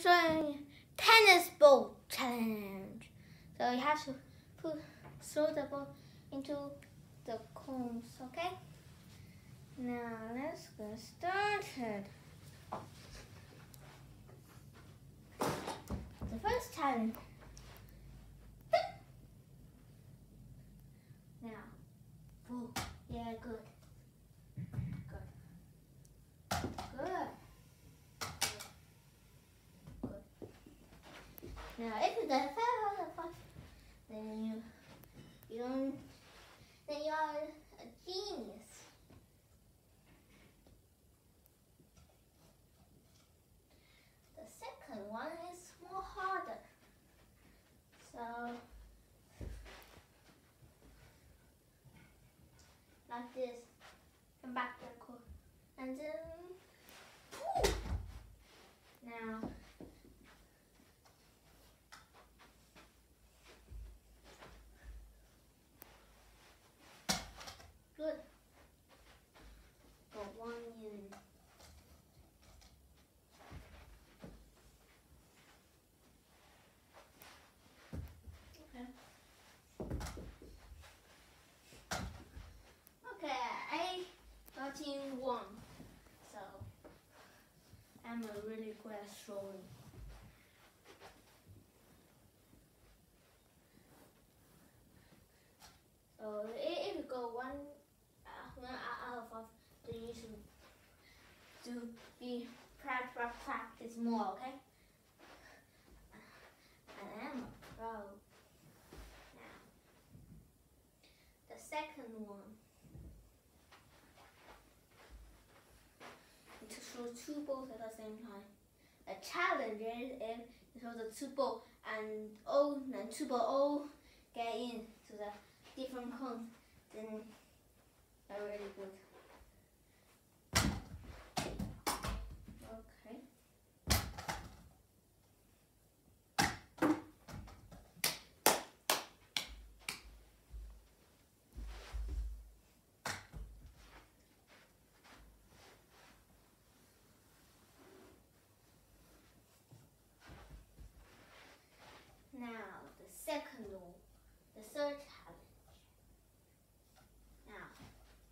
showing tennis ball challenge. So you have to put throw the ball into the cones, okay? Now let's get started. The first challenge. Now, four. Yeah, good. Good. Good. Now, if you get five out of then you you don't then you are a genius. The second one is more harder. So like this, and back the core, and then poof. now. Good. Got one in. Okay. Okay, I got in one. So I'm a really good at. So if you go one uh, one out of five, then you should do be practice practice more, okay? I am a pro. Now, the second one. To throw two balls at the same time. The challenge is if you throw the two balls and all and two balls all get in to the different cones, then they're really good. Okay. Now the second one, the third challenge. Now,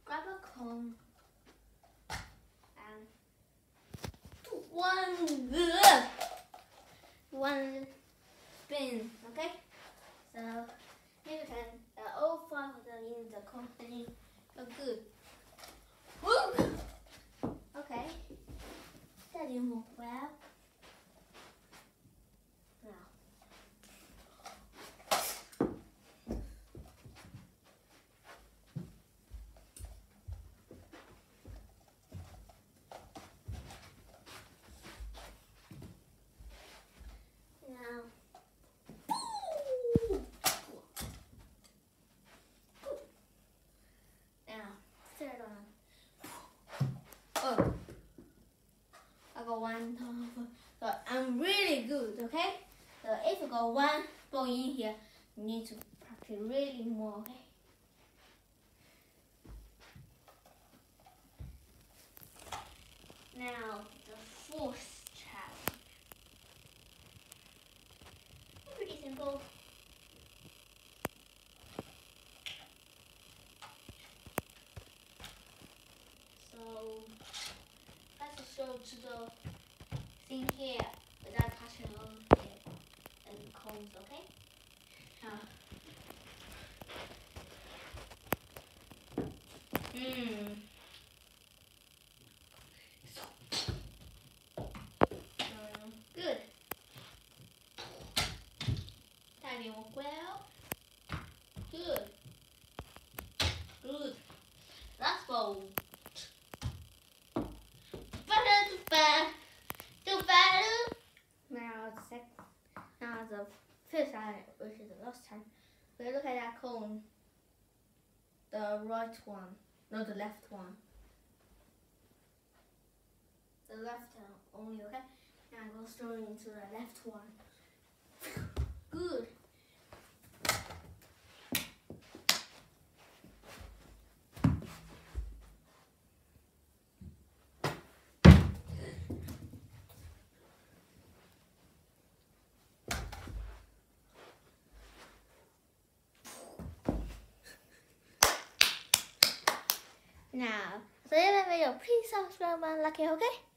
grab a cone and one ugh, one spin, okay? So you can uh, all five of them in the you are good. Woo! Okay, that didn't work well. Now. Now. Now, third one. Oh. I got one top. So I'm really good, okay? So if you got one ball in here, you need to practice really more, okay? Now, the fourth challenge. Pretty simple. So, let's show to the thing here without touching on it and cones, okay? Now. Hmm. Um, good. Tiny work well. Good. Good. Last ball. Better, better, do better. Now the sec. Now the which is the last time. We look at that cone. The right one, no, the left one. The left one only, okay? Now go straight into the left one. Good. Now, so if I video, please subscribe and like it, okay?